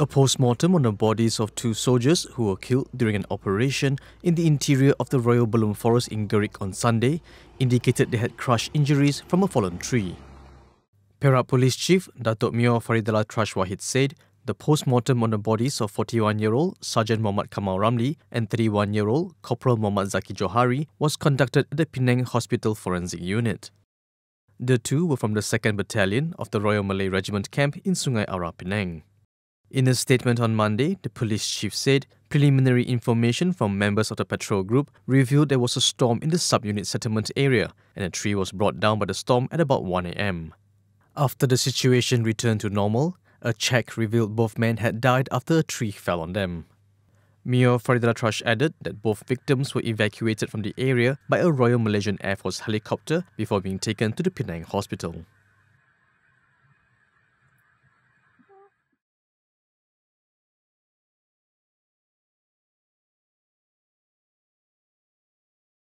A post-mortem on the bodies of two soldiers who were killed during an operation in the interior of the Royal Belum Forest in Gerik on Sunday indicated they had crushed injuries from a fallen tree. Perak Police Chief Datuk Mior Faridalathrash Wahid said the post-mortem on the bodies of 41-year-old Sergeant Muhammad Kamal Ramli and 31-year-old Corporal Muhammad Zaki Johari was conducted at the Penang Hospital Forensic Unit. The two were from the 2nd Battalion of the Royal Malay Regiment camp in Sungai Ara, Penang. In a statement on Monday, the police chief said preliminary information from members of the patrol group revealed there was a storm in the subunit settlement area and a tree was brought down by the storm at about 1 am. After the situation returned to normal, a check revealed both men had died after a tree fell on them. Mior Faridalathrash added that both victims were evacuated from the area by a Royal Malaysian Air Force helicopter before being taken to the Penang hospital.